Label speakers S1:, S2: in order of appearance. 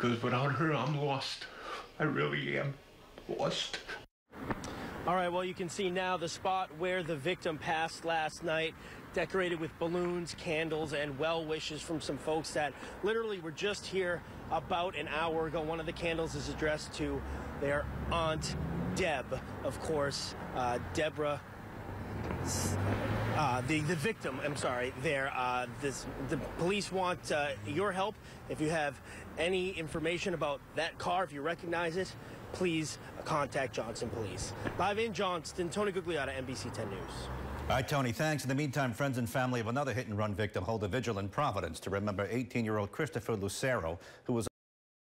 S1: Because without her, I'm lost. I really am lost.
S2: All right, well, you can see now the spot where the victim passed last night, decorated with balloons, candles, and well wishes from some folks that literally were just here about an hour ago. One of the candles is addressed to their aunt, Deb, of course, uh, Deborah. Uh, the the victim, I'm sorry, there. Uh, this the police want uh, your help. If you have any information about that car, if you recognize it, please contact Johnston Police. Live in Johnston, Tony Gugliotta, NBC 10 News.
S3: All right, Tony, thanks. In the meantime, friends and family of another hit and run victim hold a vigil in Providence to remember 18 year old Christopher Lucero, who was